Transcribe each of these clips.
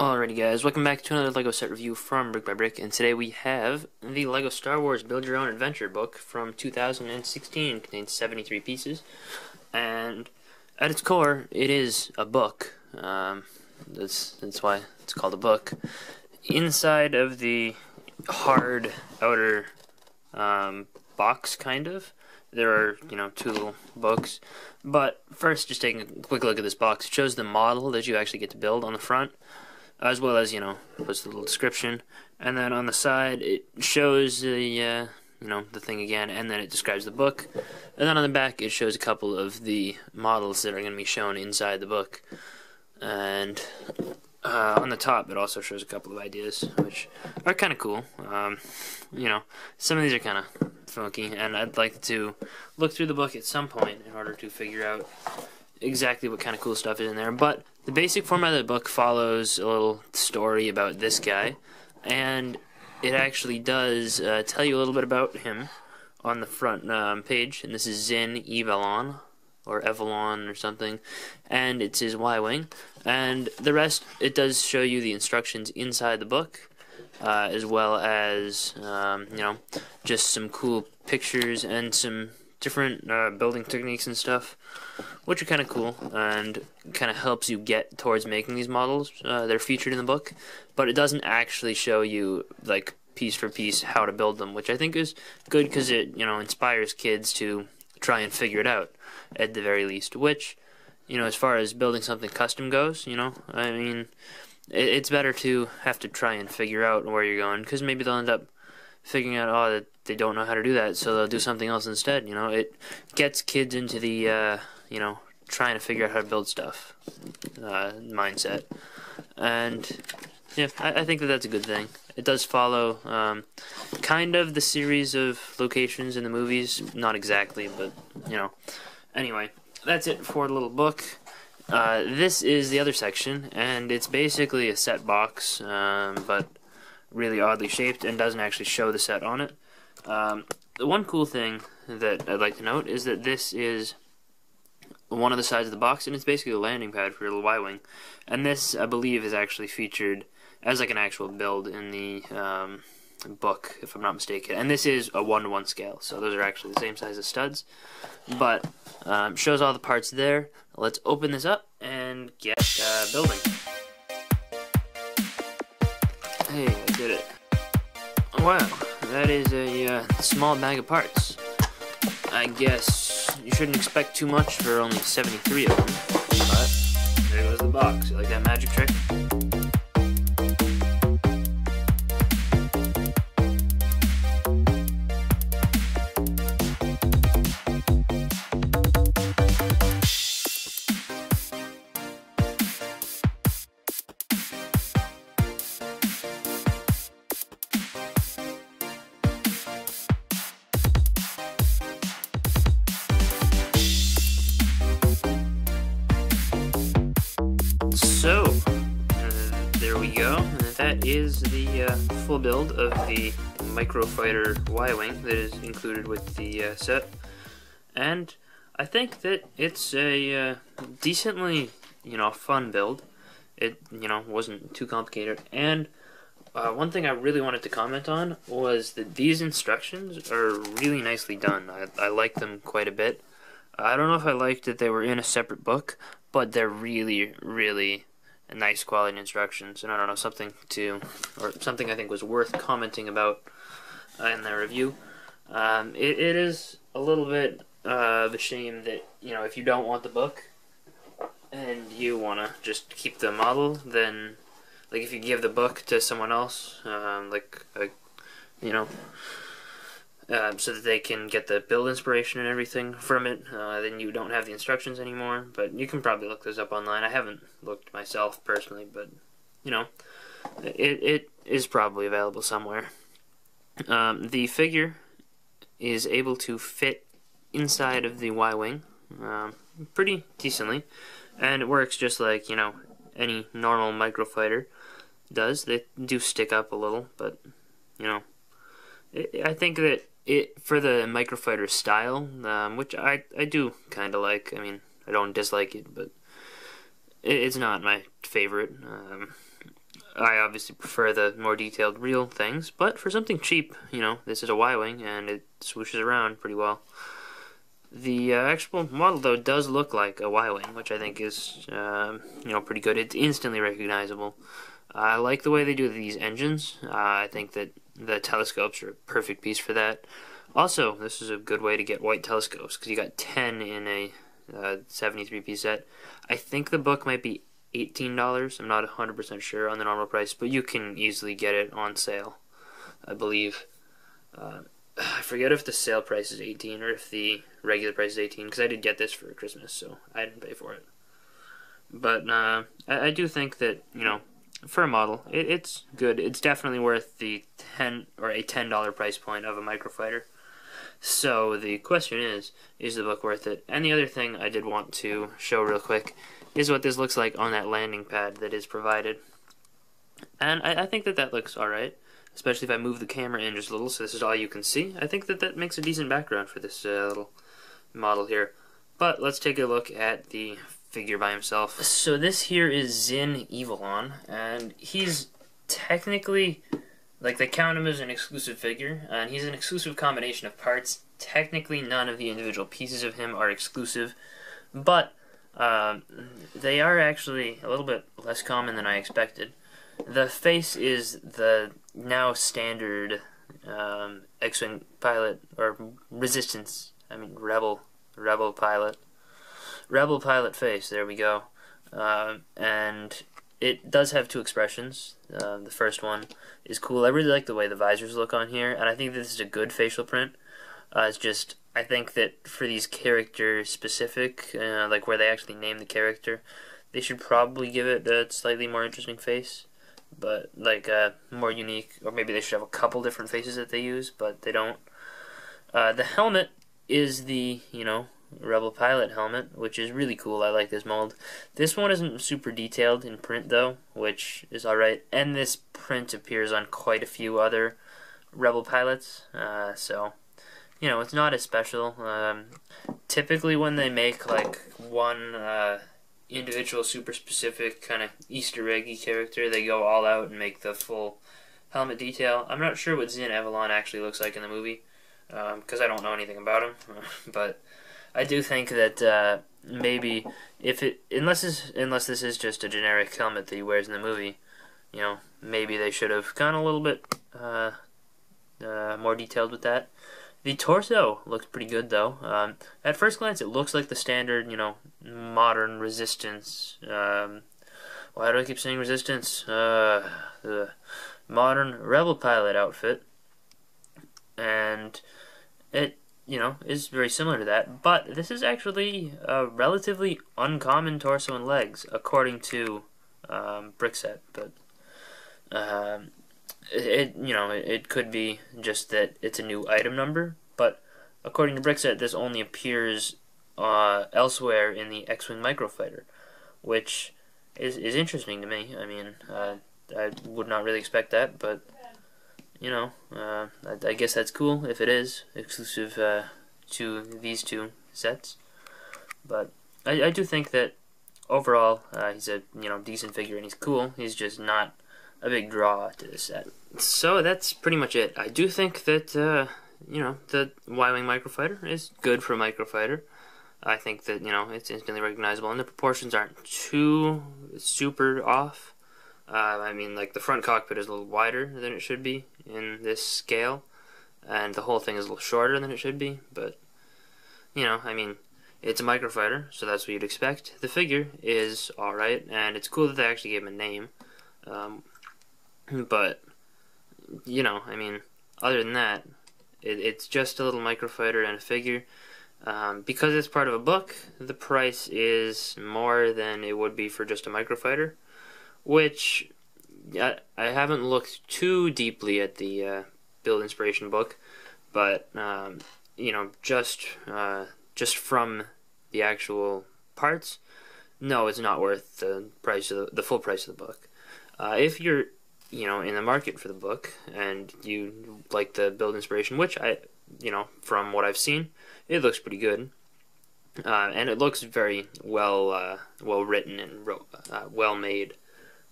Alrighty guys, welcome back to another LEGO set review from Brick by Brick, and today we have the LEGO Star Wars Build Your Own Adventure book from 2016. It contains 73 pieces, and at its core, it is a book. Um, that's, that's why it's called a book. Inside of the hard outer um, box, kind of, there are, you know, two books. But first, just taking a quick look at this box, it shows the model that you actually get to build on the front as well as you know puts the little description. And then on the side it shows the uh, you know the thing again and then it describes the book. And then on the back it shows a couple of the models that are going to be shown inside the book. And uh, on the top it also shows a couple of ideas which are kind of cool. Um, you know some of these are kind of funky and I'd like to look through the book at some point in order to figure out exactly what kind of cool stuff is in there. But the basic format of the book follows a little story about this guy, and it actually does uh, tell you a little bit about him on the front um, page. And this is Zin Evalon, or Evalon or something, and it's his Y Wing. And the rest, it does show you the instructions inside the book. Uh, as well as um, you know, just some cool pictures and some different uh, building techniques and stuff, which are kind of cool and kind of helps you get towards making these models. Uh, they're featured in the book, but it doesn't actually show you like piece for piece how to build them, which I think is good because it you know inspires kids to try and figure it out at the very least. Which you know, as far as building something custom goes, you know, I mean, it, it's better to have to try and figure out where you're going because maybe they'll end up figuring out oh that they don't know how to do that, so they'll do something else instead. You know, it gets kids into the uh, you know trying to figure out how to build stuff uh, mindset, and yeah, I, I, think that that's a good thing. It does follow um, kind of the series of locations in the movies, not exactly, but you know. Anyway, that's it for the little book. Uh, this is the other section, and it's basically a set box, um, but really oddly shaped and doesn't actually show the set on it. Um, the one cool thing that I'd like to note is that this is one of the sides of the box, and it's basically a landing pad for your Y-wing. And this, I believe, is actually featured as like an actual build in the um, book, if I'm not mistaken. And this is a one-to-one scale, so those are actually the same size as studs. But um, shows all the parts there. Let's open this up and get uh, building. Did it. Wow, that is a uh, small bag of parts. I guess you shouldn't expect too much for only 73 of them. But there goes the box. You like that magic trick? That is the uh, full build of the Microfighter Y-Wing that is included with the uh, set. And I think that it's a uh, decently, you know, fun build. It, you know, wasn't too complicated. And uh, one thing I really wanted to comment on was that these instructions are really nicely done. I, I like them quite a bit. I don't know if I liked that they were in a separate book, but they're really, really nice quality instructions, and I don't know something to or something I think was worth commenting about uh, in the review. Um, it, it is a little bit uh, of a shame that you know if you don't want the book and you want to just keep the model, then like if you give the book to someone else, um, like a, you know um, so that they can get the build inspiration and everything from it. Uh, then you don't have the instructions anymore, but you can probably look those up online. I haven't looked myself personally, but you know, it it is probably available somewhere. Um, the figure is able to fit inside of the Y wing um, pretty decently, and it works just like you know any normal microfighter does. They do stick up a little, but you know, it, I think that it for the microfighter style, um, which I I do kind of like. I mean, I don't dislike it, but it, it's not my favorite. Um, I obviously prefer the more detailed real things, but for something cheap, you know, this is a Y-Wing and it swooshes around pretty well. The uh, actual model, though, does look like a Y-Wing, which I think is, uh, you know, pretty good. It's instantly recognizable. I like the way they do these engines. Uh, I think that the telescopes are a perfect piece for that. Also, this is a good way to get white telescopes, because you got 10 in a 73-piece uh, set. I think the book might be $18. I'm not 100% sure on the normal price, but you can easily get it on sale, I believe. Uh, I forget if the sale price is 18 or if the regular price is 18 because I did get this for Christmas, so I didn't pay for it. But uh, I, I, do think that you know, for a model, it, it's good. It's definitely worth the 10 or a $10 price point of a microfighter. So the question is, is the book worth it? And the other thing I did want to show real quick is what this looks like on that landing pad that is provided. And I, I think that that looks alright especially if I move the camera in just a little so this is all you can see. I think that that makes a decent background for this uh, little model here. But let's take a look at the figure by himself. So this here is Zin Evalon, and he's technically, like they count him as an exclusive figure, and he's an exclusive combination of parts. Technically none of the individual pieces of him are exclusive, but um, they are actually a little bit less common than I expected. The face is the now standard um, X-wing pilot or resistance. I mean rebel rebel pilot rebel pilot face. There we go. Uh, and it does have two expressions. Uh, the first one is cool. I really like the way the visors look on here, and I think this is a good facial print. Uh, it's just I think that for these character specific, uh, like where they actually name the character, they should probably give it a slightly more interesting face but like uh, more unique, or maybe they should have a couple different faces that they use, but they don't. Uh, the helmet is the you know Rebel Pilot helmet, which is really cool. I like this mold. This one isn't super detailed in print though, which is alright. And this print appears on quite a few other Rebel pilots, uh, so you know it's not as special. Um, typically, when they make like one uh, individual super specific kind of Easter eggy character. They go all out and make the full helmet detail. I'm not sure what Zin Avalon actually looks like in the movie because um, I don't know anything about him, but I do think that uh, maybe if it unless this unless this is just a generic helmet that he wears in the movie, you know, maybe they should have gone a little bit uh, uh, more detailed with that. The torso looks pretty good though. Um, at first glance, it looks like the standard, you know, modern resistance. Um, why do I keep saying resistance? Uh, the modern rebel pilot outfit, and you know, is very similar to that. But this is actually a relatively uncommon torso and legs, according to um, Brickset. But um, it, you know it, it could be just that it's a new item number, but according to Brickset, this only appears uh, elsewhere in the X-wing microfighter, which is is interesting to me. I mean, uh, I would not really expect that, but you know, uh, I, I, guess that's cool if it is exclusive uh, to these two sets. But I, I do think that overall, uh, he's a you know decent figure and he's cool. He's just not a big draw to this set. So that's pretty much it. I do think that, uh, you know, the Y-Wing Microfighter is good for a Microfighter. I think that, you know, it's instantly recognizable, and the proportions aren't too super off. Uh, I mean, like, the front cockpit is a little wider than it should be in this scale, and the whole thing is a little shorter than it should be, but, you know, I mean, it's a microfighter, so that's what you'd expect. The figure is alright, and it's cool that they actually gave him a name. Um, but, you know, I mean, other than that, it, it's just a little microfighter and a figure. Um, because it's part of a book, the price is more than it would be for just a microfighter, which I, I haven't looked too deeply at the uh, build inspiration book, but um, you know, just uh, just from the actual parts, no, it's not worth the price of the, the full price of the book. Uh, if you're you know in the market for the book and you like the build inspiration which i you know from what i've seen it looks pretty good uh, and it looks very well uh, well written and uh, well made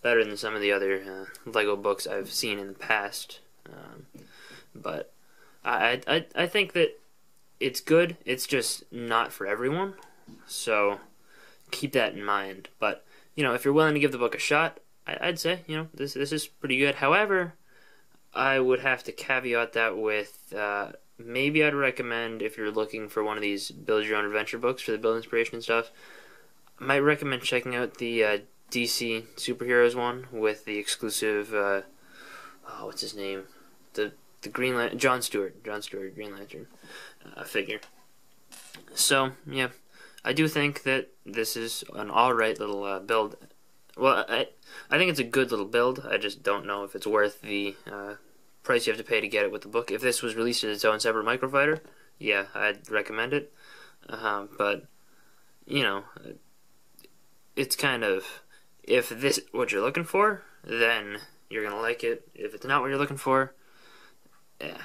better than some of the other uh, Lego books I've seen in the past. Um, but I, I I think that it's good. It's just not for everyone. So keep that in mind. But you know, if you're willing to give the book a shot, I, would say you know this this is pretty good. However, I would have to caveat that with uh, maybe I'd recommend if you're looking for one of these build your own adventure books for the build inspiration and stuff. I might recommend checking out the uh, DC superheroes one with the exclusive. Uh, oh, what's his name? The the Green Lantern, John Stewart, John Stewart, Green Lantern uh, figure. So yeah, I do think that this is an all right little uh, build. Well, I I think it's a good little build. I just don't know if it's worth the uh, price you have to pay to get it with the book. If this was released as its own separate microfighter, yeah, I'd recommend it. Um, but you know, it's kind of if this what you're looking for, then you're gonna like it. If it's not what you're looking for, yeah.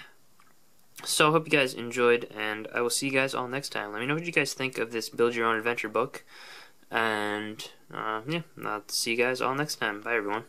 So I hope you guys enjoyed, and I will see you guys all next time. Let me know what you guys think of this Build Your Own Adventure book, and uh, yeah, I'll see you guys all next time. Bye, everyone.